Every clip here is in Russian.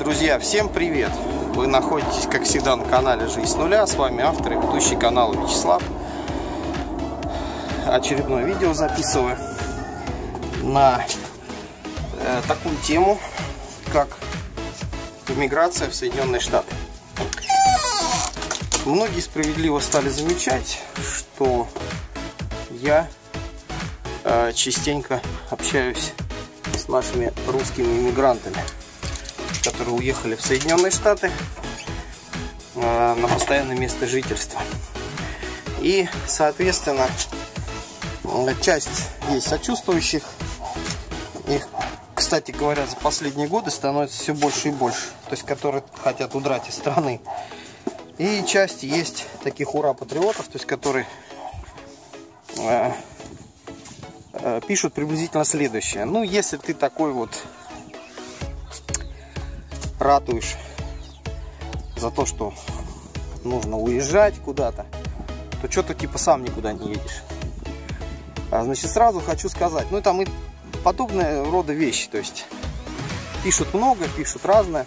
Друзья, всем привет! Вы находитесь, как всегда, на канале «Жизнь с нуля». С вами автор и ведущий канала Вячеслав. Очередное видео записываю на э, такую тему, как иммиграция в Соединенные Штаты. Многие справедливо стали замечать, что я э, частенько общаюсь с нашими русскими иммигрантами которые уехали в Соединенные Штаты э, на постоянное место жительства. И, соответственно, часть есть сочувствующих. Их, кстати говоря, за последние годы становится все больше и больше. То есть, которые хотят удрать из страны. И часть есть таких ура-патриотов, то есть, которые э, э, пишут приблизительно следующее. Ну, если ты такой вот ратуешь за то, что нужно уезжать куда-то, то что-то типа сам никуда не едешь. А, значит, сразу хочу сказать, ну там и подобные рода вещи, то есть пишут много, пишут разное,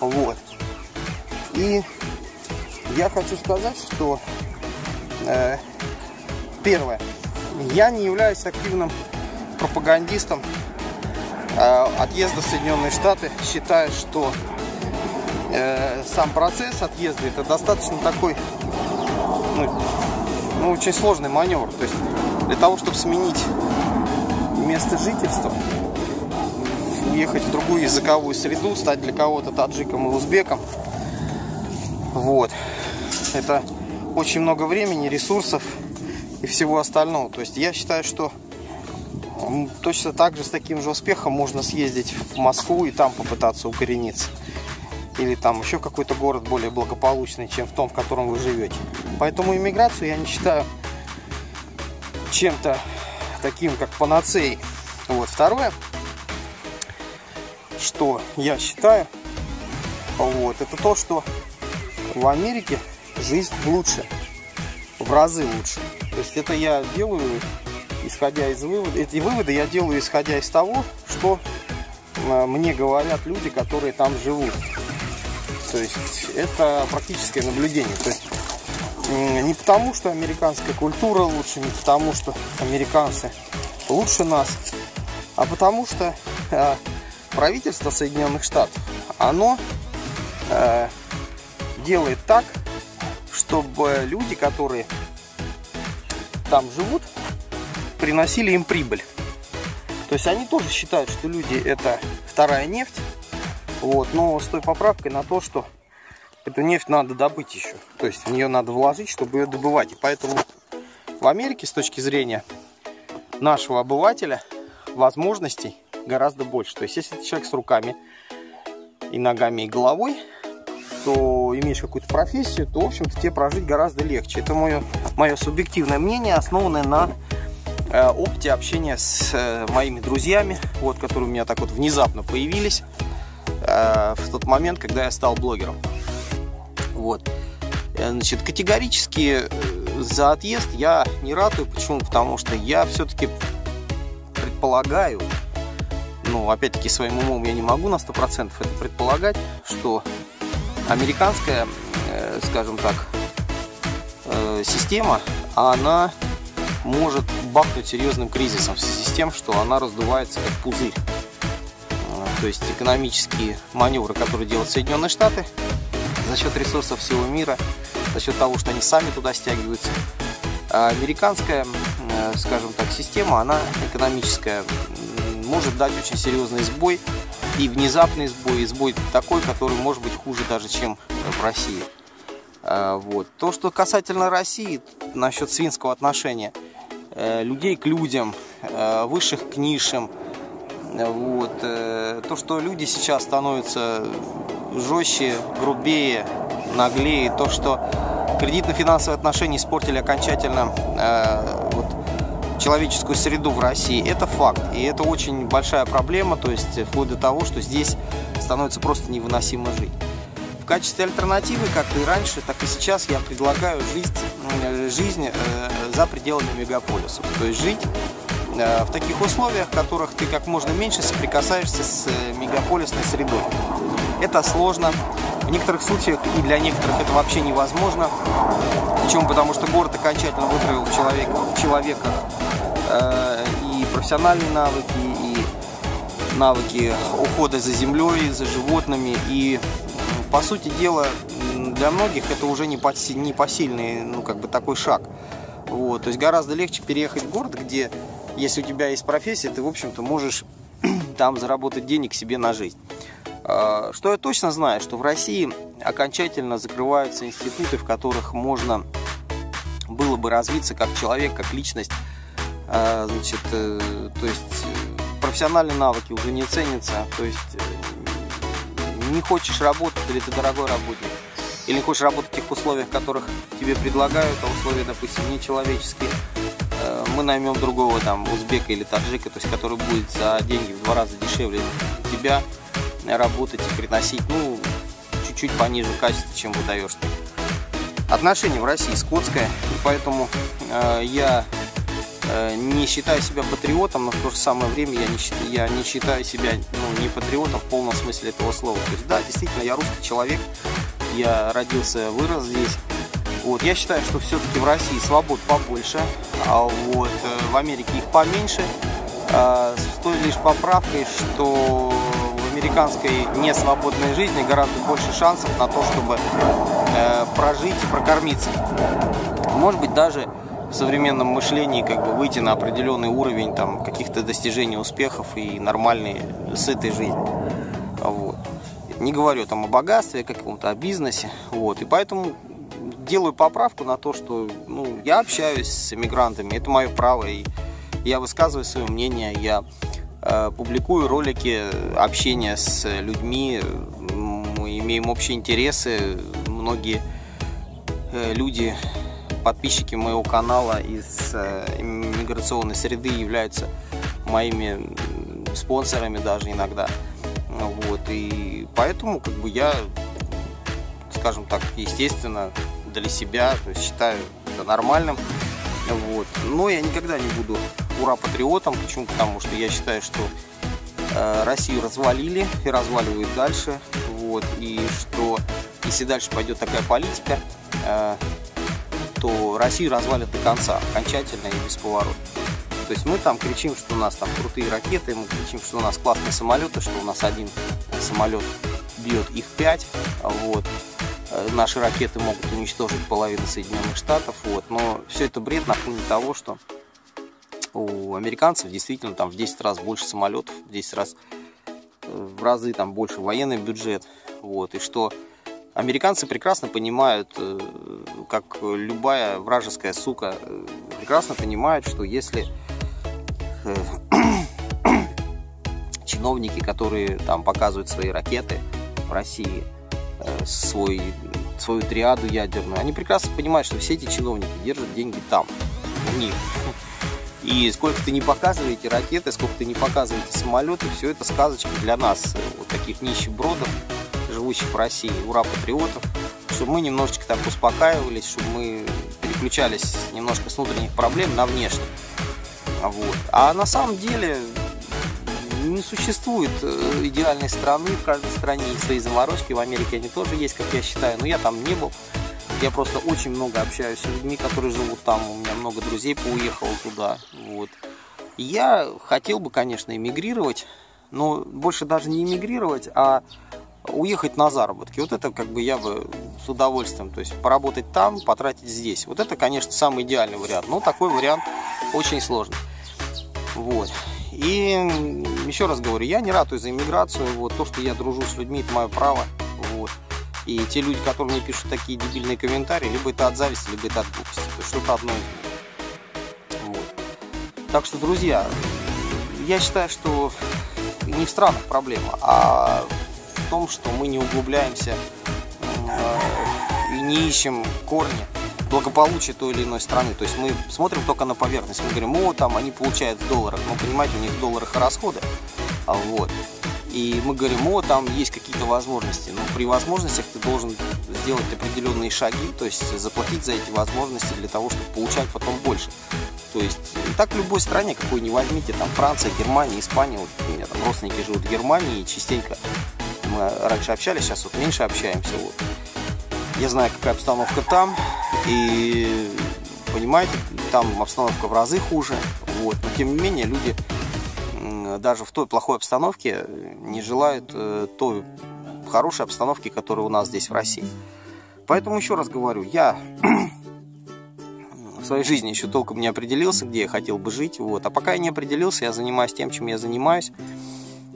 вот. И я хочу сказать, что э, первое, я не являюсь активным пропагандистом отъезда в Соединенные Штаты, считая, что э, сам процесс отъезда это достаточно такой, ну, ну, очень сложный маневр. То есть для того, чтобы сменить место жительства, уехать в другую языковую среду, стать для кого-то таджиком и узбеком, вот, это очень много времени, ресурсов и всего остального. То есть я считаю, что точно так же с таким же успехом можно съездить в Москву и там попытаться укорениться. Или там еще какой-то город более благополучный, чем в том, в котором вы живете. Поэтому иммиграцию я не считаю чем-то таким, как панацеей. Вот. Второе, что я считаю, вот, это то, что в Америке жизнь лучше, в разы лучше. То есть это я делаю исходя из выводов, эти выводы я делаю исходя из того, что э, мне говорят люди, которые там живут. То есть это практическое наблюдение. То есть не потому, что американская культура лучше, не потому, что американцы лучше нас, а потому что э, правительство Соединенных Штатов, оно э, делает так, чтобы люди, которые там живут, приносили им прибыль. То есть они тоже считают, что люди это вторая нефть. Вот, но с той поправкой на то, что эту нефть надо добыть еще. То есть в нее надо вложить, чтобы ее добывать. И поэтому в Америке с точки зрения нашего обывателя возможностей гораздо больше. То есть если ты человек с руками и ногами и головой, то имеешь какую-то профессию, то, в общем-то, тебе прожить гораздо легче. Это мое, мое субъективное мнение, основанное на опыте общения с э, моими друзьями, вот, которые у меня так вот внезапно появились э, в тот момент, когда я стал блогером. Вот. Значит, категорически за отъезд я не ратую. Почему? Потому что я все-таки предполагаю, ну, опять-таки, своим умом я не могу на 100% это предполагать, что американская, скажем так, система, она может бахнуть серьезным кризисом в связи с тем, что она раздувается как пузырь. А, то есть экономические маневры, которые делают Соединенные Штаты за счет ресурсов всего мира, за счет того, что они сами туда стягиваются. А американская, э, скажем так, система, она экономическая, может дать очень серьезный сбой и внезапный сбой, и сбой такой, который может быть хуже даже, чем в России. А, вот. То, что касательно России, насчет свинского отношения – людей к людям, э, высших к низшим. Вот. Э, то, что люди сейчас становятся жестче, грубее, наглее, то, что кредитно-финансовые отношения испортили окончательно вот, человеческую среду в России, это факт. И это очень большая проблема, то есть вплоть до того, что здесь становится просто невыносимо жить качестве альтернативы, как и раньше, так и сейчас я предлагаю жизнь, жизнь э, за пределами мегаполисов. То есть жить э, в таких условиях, в которых ты как можно меньше соприкасаешься с э, мегаполисной средой. Это сложно. В некоторых случаях и для некоторых это вообще невозможно. Почему? Потому что город окончательно вытравил человека, человека э, и профессиональные навыки, и навыки ухода за землей, за животными. И, по сути дела, для многих это уже не, подси, не посильный, ну, как бы такой шаг. Вот, то есть гораздо легче переехать в город, где, если у тебя есть профессия, ты, в общем-то, можешь там заработать денег себе на жизнь. А, что я точно знаю, что в России окончательно закрываются институты, в которых можно было бы развиться как человек, как личность. А, значит, э, то есть э, профессиональные навыки уже не ценятся. То есть э, не хочешь работать или ты дорогой работник, или хочешь работать в тех условиях, которых тебе предлагают, а условия, допустим, нечеловеческие, мы наймем другого там узбека или таджика, то есть который будет за деньги в два раза дешевле тебя, работать и приносить, ну, чуть-чуть пониже качества, чем выдаешь ты. Отношение в России скотское, поэтому э, я э, не считаю себя патриотом, но в то же самое время я не, я не считаю себя ну, не патриотом в полном смысле этого слова. То есть, да, действительно, я русский человек, я родился, вырос здесь. Вот, я считаю, что все-таки в России свобод побольше, а вот э, в Америке их поменьше. Э, с той лишь поправкой, что американской несвободной жизни гораздо больше шансов на то, чтобы э, прожить и прокормиться. Может быть, даже в современном мышлении как бы выйти на определенный уровень там каких-то достижений, успехов и нормальной, сытой жизни. Не говорю там о богатстве, о каком-то о бизнесе. Вот. И поэтому делаю поправку на то, что ну, я общаюсь с иммигрантами, это мое право, и я высказываю свое мнение, я Э, публикую ролики общения с людьми, мы имеем общие интересы, многие э, люди, подписчики моего канала из э, миграционной среды являются моими спонсорами даже иногда. Вот, и поэтому как бы я, скажем так, естественно, для себя то есть, считаю это нормальным. Вот. Но я никогда не буду ура-патриотом. Почему? Потому что я считаю, что э, Россию развалили и разваливают дальше. Вот. И что если дальше пойдет такая политика, э, то Россию развалят до конца, окончательно и бесповоротно. То есть мы там кричим, что у нас там крутые ракеты, мы кричим, что у нас классные самолеты, что у нас один самолет бьет их пять. Вот. Э, наши ракеты могут уничтожить половину Соединенных Штатов. Вот. Но все это бред на фоне того, что у американцев действительно там в 10 раз больше самолетов, в 10 раз э, в разы там больше военный бюджет. Вот, и что американцы прекрасно понимают, э, как любая вражеская сука, прекрасно понимают, что если чиновники, которые там показывают свои ракеты в России, свой, свою триаду ядерную, они прекрасно понимают, что все эти чиновники держат деньги там, у них. И сколько ты не показываете ракеты, сколько ты не показываете самолеты, все это сказочка для нас, э, вот таких нищебродов, живущих в России, ура, патриотов, чтобы мы немножечко так успокаивались, чтобы мы переключались немножко с внутренних проблем на внешние. Вот. А на самом деле не существует э, идеальной страны, в каждой стране есть свои заморочки, в Америке они тоже есть, как я считаю, но я там не был. Я просто очень много общаюсь с людьми, которые живут там. У меня много друзей поуехало туда. Вот. Я хотел бы, конечно, эмигрировать, но больше даже не эмигрировать, а уехать на заработки. Вот это как бы я бы с удовольствием, то есть поработать там, потратить здесь. Вот это, конечно, самый идеальный вариант. Но такой вариант очень сложный. Вот. И еще раз говорю, я не ратую за иммиграцию. Вот то, что я дружу с людьми, это мое право. Вот. И те люди, которые мне пишут такие дебильные комментарии, либо это от зависти, либо это от глупости. То есть что-то одно вот. Так что, друзья, я считаю, что не в странах проблема, а в том, что мы не углубляемся и не ищем корни благополучия той или иной страны. То есть мы смотрим только на поверхность. Мы говорим, о, там они получают в долларах. Но понимаете, у них в долларах расходы. А вот. И мы говорим, о, там есть какие-то возможности. Но при возможностях ты должен сделать определенные шаги, то есть заплатить за эти возможности для того, чтобы получать потом больше. То есть так в любой стране, какой не возьмите, там Франция, Германия, Испания, вот у меня там родственники живут в Германии, и частенько мы раньше общались, сейчас вот меньше общаемся. Вот. Я знаю, какая обстановка там, и понимаете, там обстановка в разы хуже, вот. но тем не менее люди даже в той плохой обстановке не желают э, той хорошей обстановки, которая у нас здесь в России. Поэтому еще раз говорю, я в своей жизни еще толком не определился, где я хотел бы жить. Вот. А пока я не определился, я занимаюсь тем, чем я занимаюсь.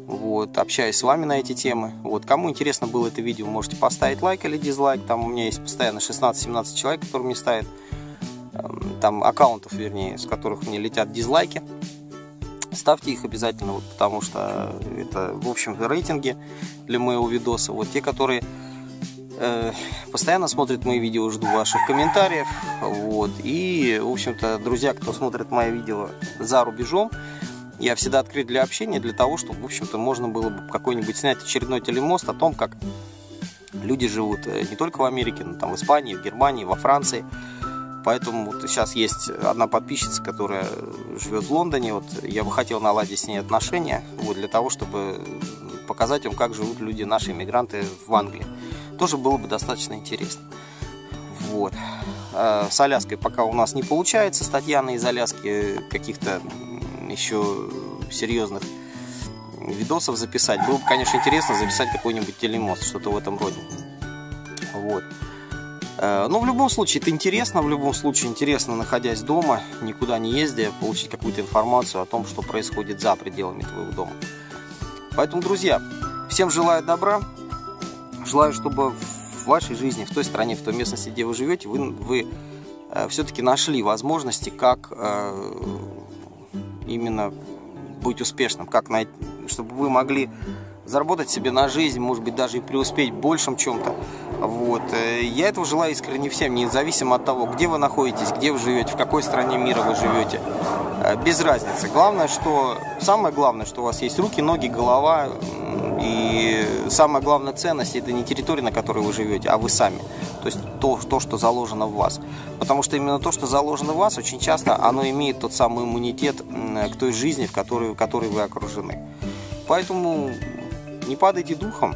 Вот, общаюсь с вами на эти темы. Вот, кому интересно было это видео, можете поставить лайк или дизлайк. Там у меня есть постоянно 16-17 человек, которые мне ставят. Эм, там аккаунтов, вернее, с которых мне летят дизлайки. Ставьте их обязательно, вот, потому что это, в общем, рейтинги для моего видоса. Вот те, которые э, постоянно смотрят мои видео, жду ваших комментариев. Вот. И, в общем-то, друзья, кто смотрит мои видео за рубежом, я всегда открыт для общения, для того, чтобы, в общем-то, можно было бы какой-нибудь снять очередной телемост о том, как люди живут э, не только в Америке, но там в Испании, в Германии, во Франции. Поэтому вот сейчас есть одна подписчица, которая живет в Лондоне. Вот я бы хотел наладить с ней отношения, вот, для того, чтобы показать вам, как живут люди, наши иммигранты в Англии. Тоже было бы достаточно интересно. Вот. А с Аляской пока у нас не получается, с Татьяной из Аляски каких-то еще серьезных видосов записать. Было бы, конечно, интересно записать какой-нибудь телемост, что-то в этом роде. Вот. Э, но в любом случае это интересно, в любом случае интересно, находясь дома, никуда не ездя, получить какую-то информацию о том, что происходит за пределами твоего дома. Поэтому, друзья, всем желаю добра, желаю, чтобы в вашей жизни, в той стране, в той местности, где вы живете, вы, вы э, все-таки нашли возможности, как э, именно быть успешным, как найти, чтобы вы могли заработать себе на жизнь, может быть, даже и преуспеть в большем чем-то. Вот. Э, я этого желаю искренне всем, независимо от того, где вы находитесь, где вы живете, в какой стране мира вы живете. Э, без разницы. Главное, что... Самое главное, что у вас есть руки, ноги, голова. И самая главная ценность – это не территория, на которой вы живете, а вы сами. То есть то, то, что заложено в вас. Потому что именно то, что заложено в вас, очень часто оно имеет тот самый иммунитет к той жизни, в которой, в которой вы окружены. Поэтому не падайте духом.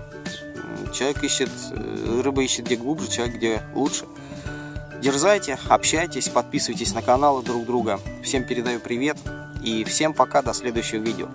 Человек ищет, э, рыба ищет где глубже, человек где лучше. Дерзайте, общайтесь, подписывайтесь на каналы друг друга. Всем передаю привет и всем пока, до следующего видео.